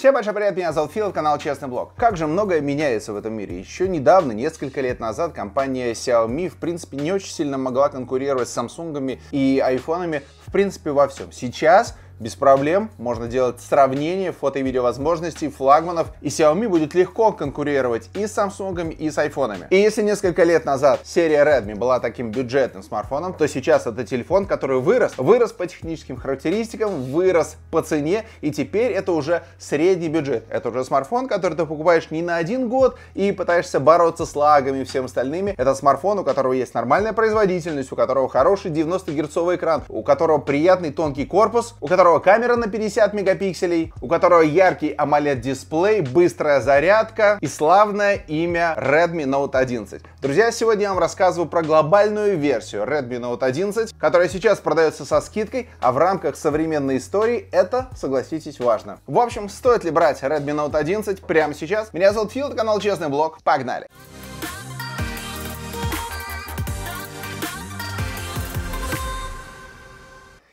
Всем большой привет, меня зовут Фил, канал Честный Блог. Как же многое меняется в этом мире. Еще недавно, несколько лет назад, компания Xiaomi, в принципе, не очень сильно могла конкурировать с Samsung и айфонами, в принципе, во всем. Сейчас без проблем можно делать сравнение фото и видео возможностей флагманов, и Xiaomi будет легко конкурировать и с Samsung, и с айфонами. И если несколько лет назад серия Redmi была таким бюджетным смартфоном, то сейчас это телефон, который вырос. Вырос по техническим характеристикам, вырос по цене, и теперь это уже средний бюджет. Это уже смартфон, который ты покупаешь не на один год и пытаешься бороться с лагами и всем остальными. Это смартфон, у которого есть нормальная производительность, у которого хороший 90 герцовый экран, у которого приятный тонкий корпус, у которого которого камера на 50 мегапикселей, у которого яркий AMOLED-дисплей, быстрая зарядка и славное имя Redmi Note 11. Друзья, сегодня я вам рассказываю про глобальную версию Redmi Note 11, которая сейчас продается со скидкой, а в рамках современной истории это, согласитесь, важно. В общем, стоит ли брать Redmi Note 11 прямо сейчас? Меня зовут Фил, канал Честный Блог. Погнали!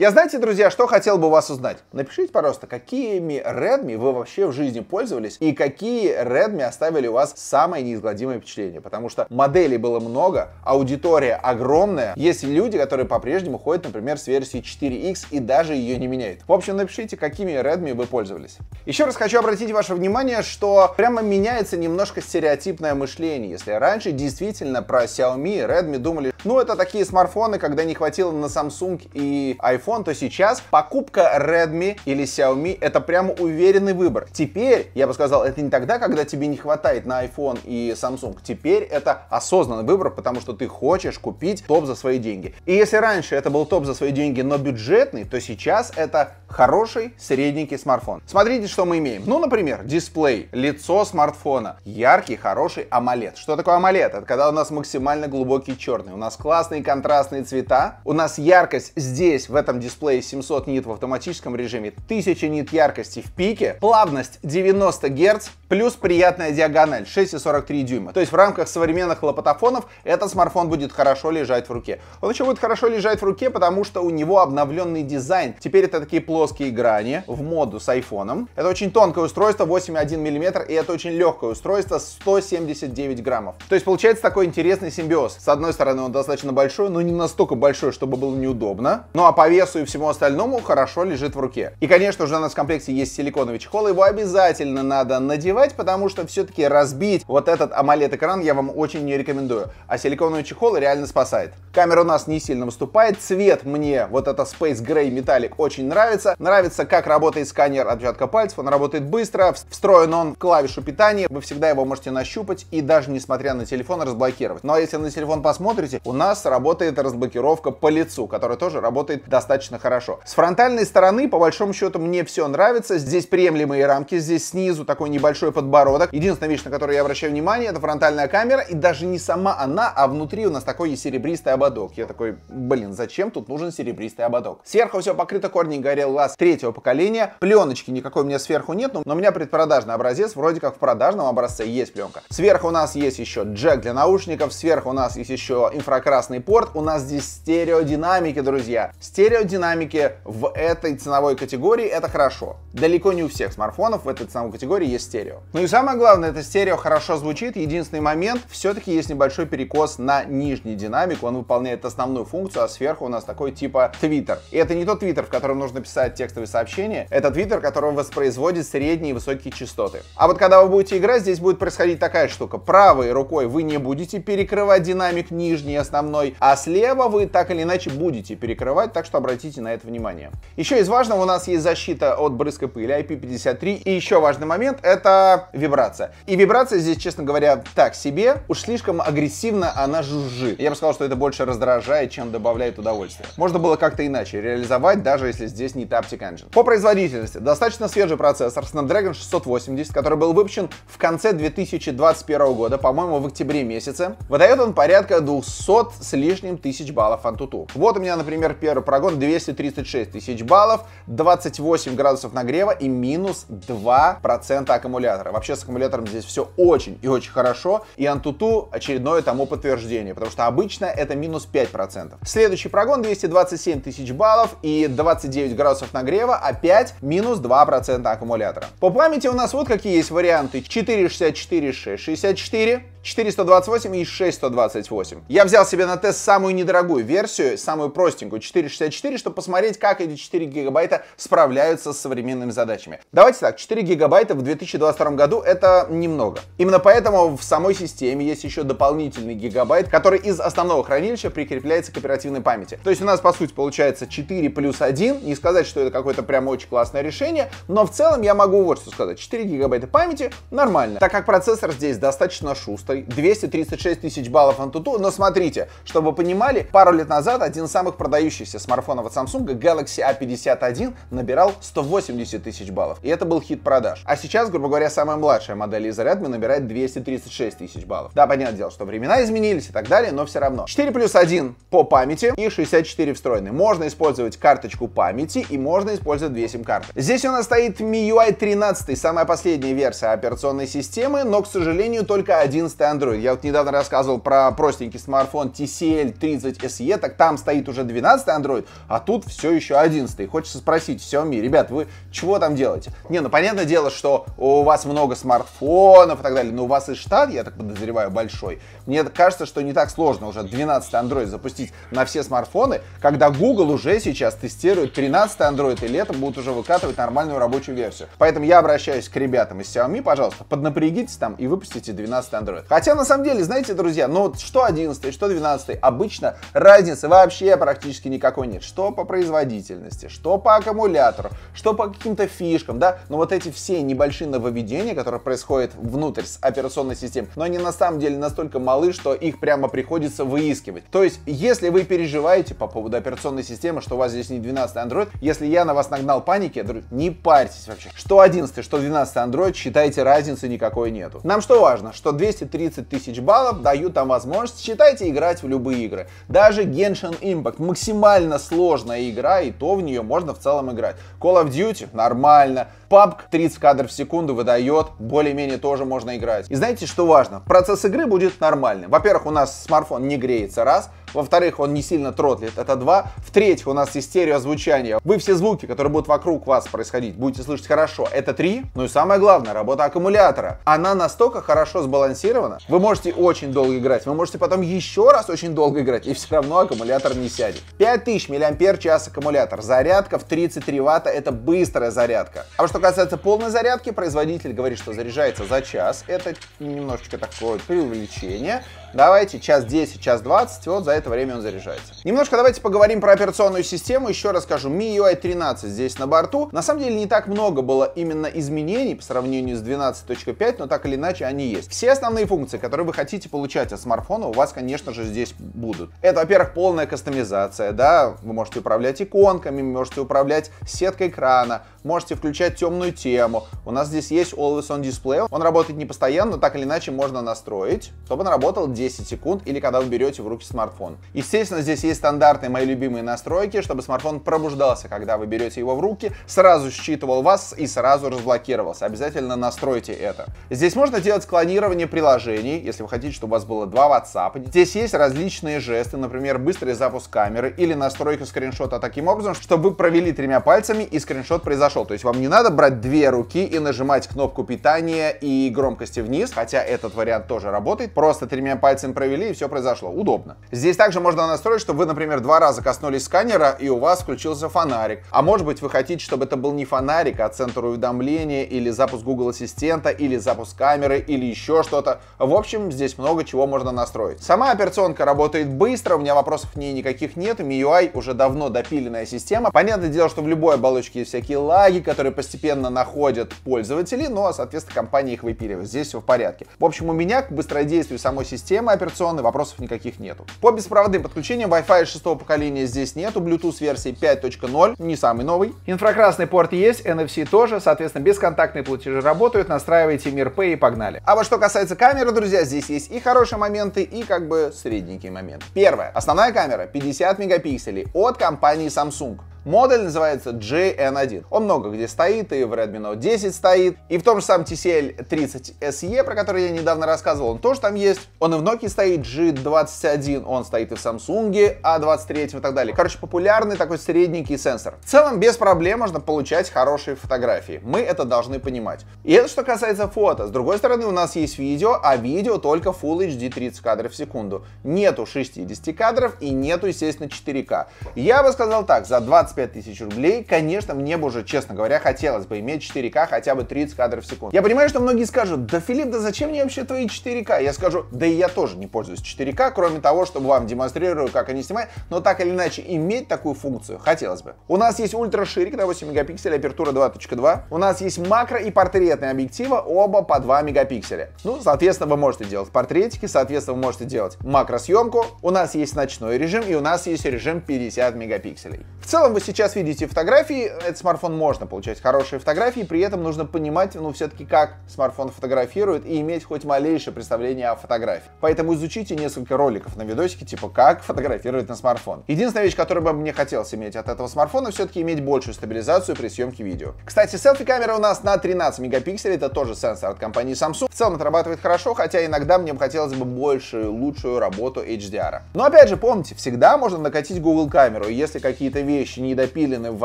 Я знаете, друзья, что хотел бы у вас узнать? Напишите, пожалуйста, какими Redmi вы вообще в жизни пользовались и какие Redmi оставили у вас самое неизгладимое впечатление. Потому что моделей было много, аудитория огромная. Есть люди, которые по-прежнему ходят, например, с версией 4X и даже ее не меняют. В общем, напишите, какими Redmi вы пользовались. Еще раз хочу обратить ваше внимание, что прямо меняется немножко стереотипное мышление. Если раньше действительно про Xiaomi и Redmi думали, ну это такие смартфоны, когда не хватило на Samsung и iPhone, iPhone, то сейчас покупка Redmi или Xiaomi это прямо уверенный выбор. Теперь, я бы сказал, это не тогда, когда тебе не хватает на iPhone и Samsung. Теперь это осознанный выбор, потому что ты хочешь купить топ за свои деньги. И если раньше это был топ за свои деньги, но бюджетный, то сейчас это хороший средненький смартфон. Смотрите, что мы имеем. Ну, например, дисплей, лицо смартфона, яркий, хороший AMOLED. Что такое AMOLED? Это когда у нас максимально глубокий черный. У нас классные контрастные цвета, у нас яркость здесь, в этом дисплее 700 нит в автоматическом режиме, 1000 нит яркости в пике, плавность 90 Гц, плюс приятная диагональ 6,43 дюйма. То есть в рамках современных лопатофонов этот смартфон будет хорошо лежать в руке. Он еще будет хорошо лежать в руке, потому что у него обновленный дизайн. Теперь это такие плоские грани в моду с айфоном. Это очень тонкое устройство, 8,1 мм, и это очень легкое устройство, 179 граммов. То есть получается такой интересный симбиоз. С одной стороны он достаточно большой, но не настолько большой, чтобы было неудобно. Ну а по весу весу и всему остальному хорошо лежит в руке. И, конечно же, у нас в комплекте есть силиконовый чехол, его обязательно надо надевать, потому что все-таки разбить вот этот AMOLED-экран я вам очень не рекомендую. А силиконовый чехол реально спасает. Камера у нас не сильно выступает, цвет мне, вот это Space Gray Metallic, очень нравится. Нравится, как работает сканер отпечатка пальцев, он работает быстро, встроен он в клавишу питания, вы всегда его можете нащупать и даже несмотря на телефон разблокировать. Но если на телефон посмотрите, у нас работает разблокировка по лицу, которая тоже работает достаточно достаточно хорошо. С фронтальной стороны, по большому счету, мне все нравится. Здесь приемлемые рамки, здесь снизу такой небольшой подбородок. Единственная вещь, на которую я обращаю внимание, это фронтальная камера. И даже не сама она, а внутри у нас такой серебристый ободок. Я такой, блин, зачем тут нужен серебристый ободок? Сверху все покрыто Corning Gorilla Glass третьего поколения. Пленочки никакой у меня сверху нет, но у меня предпродажный образец. Вроде как в продажном образце есть пленка. Сверху у нас есть еще джек для наушников. Сверху у нас есть еще инфракрасный порт. У нас здесь стереодинамики, друзья. Стереодинамики динамики в этой ценовой категории это хорошо. Далеко не у всех смартфонов в этой ценовой категории есть стерео. Ну и самое главное, это стерео хорошо звучит. Единственный момент, все-таки есть небольшой перекос на нижний динамик. Он выполняет основную функцию, а сверху у нас такой типа Twitter. И это не тот Twitter, в котором нужно писать текстовые сообщения. Это Twitter, который воспроизводит средние и высокие частоты. А вот когда вы будете играть, здесь будет происходить такая штука. Правой рукой вы не будете перекрывать динамик нижний основной, а слева вы так или иначе будете перекрывать, так что обратите обратите на это внимание. Еще из важного у нас есть защита от брызга пыли IP53. И еще важный момент это вибрация. И вибрация здесь, честно говоря, так себе. Уж слишком агрессивно она жужжит. Я бы сказал, что это больше раздражает, чем добавляет удовольствие. Можно было как-то иначе реализовать, даже если здесь не Taptic Engine. По производительности. Достаточно свежий процессор Snapdragon 680, который был выпущен в конце 2021 года, по-моему, в октябре месяце. Выдает он порядка 200 с лишним тысяч баллов Antutu. Вот у меня, например, первый прогон 236 тысяч баллов, 28 градусов нагрева и минус 2% аккумулятора. Вообще с аккумулятором здесь все очень и очень хорошо, и Antutu очередное тому подтверждение, потому что обычно это минус 5%. Следующий прогон 227 тысяч баллов и 29 градусов нагрева, опять минус 2% аккумулятора. По памяти у нас вот какие есть варианты. 464, 664, 428 и 628. Я взял себе на тест самую недорогую версию, самую простенькую, 464, чтобы посмотреть, как эти 4 гигабайта справляются с современными задачами. Давайте так, 4 гигабайта в 2022 году это немного. Именно поэтому в самой системе есть еще дополнительный гигабайт, который из основного хранилища прикрепляется к оперативной памяти. То есть у нас по сути получается 4 плюс 1, не сказать, что это какое-то прям очень классное решение, но в целом я могу вот что сказать, 4 гигабайта памяти нормально, так как процессор здесь достаточно шустрый, 236 тысяч баллов Antutu. Но смотрите, чтобы понимали, пару лет назад один из самых продающихся смартфонов от Samsung, Galaxy A51, набирал 180 тысяч баллов. И это был хит продаж. А сейчас, грубо говоря, самая младшая модель из Redmi набирает 236 тысяч баллов. Да, понятное дело, что времена изменились и так далее, но все равно. 4 плюс 1 по памяти и 64 встроенный. Можно использовать карточку памяти и можно использовать две сим-карты. Здесь у нас стоит MIUI 13, самая последняя версия операционной системы, но, к сожалению, только 11 Android. Я вот недавно рассказывал про простенький смартфон TCL 30 SE, так там стоит уже 12 Android, а тут все еще 11. Хочется спросить Xiaomi, ребят, вы чего там делаете? Не, ну понятное дело, что у вас много смартфонов и так далее, но у вас и штат, я так подозреваю, большой. Мне кажется, что не так сложно уже 12 Android запустить на все смартфоны, когда Google уже сейчас тестирует 13 Android и летом будут уже выкатывать нормальную рабочую версию. Поэтому я обращаюсь к ребятам из Xiaomi, пожалуйста, поднапрягитесь там и выпустите 12 Android. Хотя, на самом деле, знаете, друзья, ну вот что 11 что 12 обычно разницы вообще практически никакой нет. Что по производительности, что по аккумулятору, что по каким-то фишкам, да, но вот эти все небольшие нововведения, которые происходят внутрь с операционной системы, но они на самом деле настолько малы, что их прямо приходится выискивать. То есть, если вы переживаете по поводу операционной системы, что у вас здесь не 12 Android, если я на вас нагнал паники, друзья, не парьтесь вообще. Что 11 что 12 Android, считайте разницы никакой нету. Нам что важно, что 203 30 тысяч баллов дают там возможность, считайте, играть в любые игры. Даже Genshin Impact, максимально сложная игра, и то в нее можно в целом играть. Call of Duty нормально, PUBG 30 кадров в секунду выдает, более-менее тоже можно играть. И знаете, что важно? Процесс игры будет нормальным. Во-первых, у нас смартфон не греется, раз. Во-вторых, он не сильно тротлит, это два. В-третьих, у нас есть стереозвучание. Вы все звуки, которые будут вокруг вас происходить, будете слышать хорошо. Это три. Ну и самое главное, работа аккумулятора. Она настолько хорошо сбалансирована. Вы можете очень долго играть, вы можете потом еще раз очень долго играть, и все равно аккумулятор не сядет. 5000 мАч аккумулятор. Зарядка в 33 ватта, это быстрая зарядка. А что касается полной зарядки, производитель говорит, что заряжается за час. Это немножечко такое преувеличение. Давайте час 10, час 20, вот за это время он заряжается. Немножко давайте поговорим про операционную систему. Еще раз скажу, MIUI 13 здесь на борту. На самом деле не так много было именно изменений по сравнению с 12.5, но так или иначе они есть. Все основные функции, которые вы хотите получать от смартфона, у вас, конечно же, здесь будут. Это, во-первых, полная кастомизация, да, вы можете управлять иконками, можете управлять сеткой экрана, можете включать темную тему. У нас здесь есть Always On Display, он работает не постоянно, но так или иначе можно настроить, чтобы он работал 10 секунд или когда вы берете в руки смартфон. Естественно, здесь есть стандартные мои любимые настройки, чтобы смартфон пробуждался, когда вы берете его в руки, сразу считывал вас и сразу разблокировался. Обязательно настройте это. Здесь можно делать клонирование приложений, если вы хотите, чтобы у вас было два WhatsApp. Здесь есть различные жесты, например, быстрый запуск камеры или настройка скриншота таким образом, чтобы вы провели тремя пальцами и скриншот произошел. То есть вам не надо брать две руки и нажимать кнопку питания и громкости вниз, хотя этот вариант тоже работает. Просто тремя пальцами пальцем провели, и все произошло. Удобно. Здесь также можно настроить, чтобы вы, например, два раза коснулись сканера, и у вас включился фонарик. А может быть, вы хотите, чтобы это был не фонарик, а центр уведомления, или запуск Google Ассистента, или запуск камеры, или еще что-то. В общем, здесь много чего можно настроить. Сама операционка работает быстро, у меня вопросов к ней никаких нет. MIUI уже давно допиленная система. Понятное дело, что в любой оболочке есть всякие лаги, которые постепенно находят пользователи, но, соответственно, компания их выпиливает. Здесь все в порядке. В общем, у меня к быстродействию самой системы системы операционной вопросов никаких нету. По беспроводным подключением Wi-Fi 6 поколения здесь нету, Bluetooth версии 5.0, не самый новый. Инфракрасный порт есть, NFC тоже, соответственно, бесконтактные платежи работают, настраивайте Pay и погнали. А вот что касается камеры, друзья, здесь есть и хорошие моменты, и как бы средненькие моменты. Первое. Основная камера 50 мегапикселей от компании Samsung. Модуль называется JN1. Он много где стоит, и в Redmi Note 10 стоит, и в том же самом TCL 30 SE, про который я недавно рассказывал, он тоже там есть. Он и в Nokia стоит G21, он стоит и в Samsung A23 и так далее. Короче, популярный такой средненький сенсор. В целом, без проблем можно получать хорошие фотографии. Мы это должны понимать. И это что касается фото. С другой стороны, у нас есть видео, а видео только Full HD 30 кадров в секунду. Нету 60 кадров и нету, естественно, 4К. Я бы сказал так, за 20 25 тысяч рублей, конечно, мне бы уже, честно говоря, хотелось бы иметь 4К хотя бы 30 кадров в секунду. Я понимаю, что многие скажут, да, Филипп, да зачем мне вообще твои 4К? Я скажу, да и я тоже не пользуюсь 4К, кроме того, чтобы вам демонстрирую, как они снимают, но так или иначе иметь такую функцию хотелось бы. У нас есть ультраширик на 8 мегапикселей, апертура 2.2. У нас есть макро и портретные объективы, оба по 2 мегапикселя. Ну, соответственно, вы можете делать портретики, соответственно, вы можете делать макросъемку. У нас есть ночной режим и у нас есть режим 50 мегапикселей. В целом, сейчас видите фотографии, этот смартфон можно получать хорошие фотографии, при этом нужно понимать, ну, все-таки, как смартфон фотографирует и иметь хоть малейшее представление о фотографии. Поэтому изучите несколько роликов на видосике, типа, как фотографировать на смартфон. Единственная вещь, которую бы мне хотелось иметь от этого смартфона, все-таки иметь большую стабилизацию при съемке видео. Кстати, селфи-камера у нас на 13 мегапикселей, это тоже сенсор от компании Samsung. В целом отрабатывает хорошо, хотя иногда мне бы хотелось бы большую, лучшую работу HDR. Но опять же, помните, всегда можно накатить Google камеру, и если какие-то вещи не не допилены в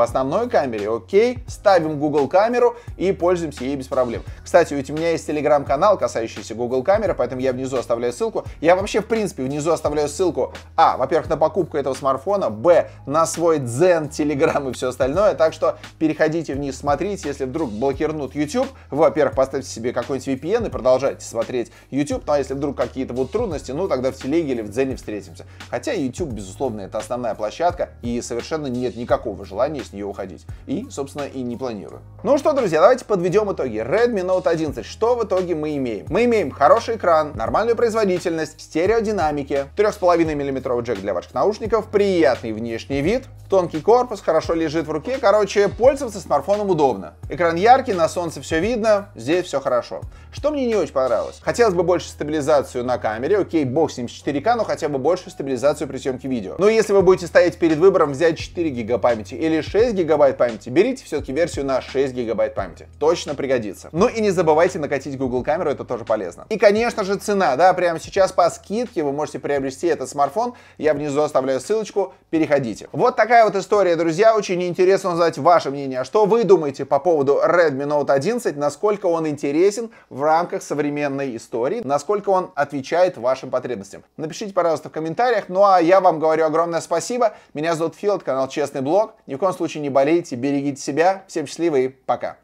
основной камере, окей, ставим Google камеру и пользуемся ей без проблем. Кстати, у меня есть телеграм-канал, касающийся Google камеры, поэтому я внизу оставляю ссылку. Я вообще, в принципе, внизу оставляю ссылку, а, во-первых, на покупку этого смартфона, б, на свой Zen, Telegram и все остальное, так что переходите вниз, смотрите, если вдруг блокирнут YouTube, вы, во-первых, поставьте себе какой-нибудь VPN и продолжайте смотреть YouTube, ну а если вдруг какие-то будут трудности, ну тогда в телеге или в Дзене встретимся. Хотя YouTube, безусловно, это основная площадка, и совершенно нет никакого никакого желания с нее уходить. И, собственно, и не планирую. Ну что, друзья, давайте подведем итоги. Redmi Note 11. Что в итоге мы имеем? Мы имеем хороший экран, нормальную производительность, стереодинамики, 3,5 мм джек для ваших наушников, приятный внешний вид, тонкий корпус, хорошо лежит в руке. Короче, пользоваться смартфоном удобно. Экран яркий, на солнце все видно, здесь все хорошо. Что мне не очень понравилось? Хотелось бы больше стабилизацию на камере, окей, бог с ним 4К, но хотя бы больше стабилизацию при съемке видео. Но если вы будете стоять перед выбором взять 4 гигабайта памяти или 6 гигабайт памяти, берите все-таки версию на 6 гигабайт памяти. Точно пригодится. Ну и не забывайте накатить Google камеру, это тоже полезно. И, конечно же, цена, да, прямо сейчас по скидке вы можете приобрести этот смартфон. Я внизу оставляю ссылочку, переходите. Вот такая вот история, друзья. Очень интересно узнать ваше мнение. Что вы думаете по поводу Redmi Note 11? Насколько он интересен в рамках современной истории? Насколько он отвечает вашим потребностям? Напишите, пожалуйста, в комментариях. Ну а я вам говорю огромное спасибо. Меня зовут Фил, канал Честный Блог. Ни в коем случае не болейте, берегите себя. Всем счастливо и пока.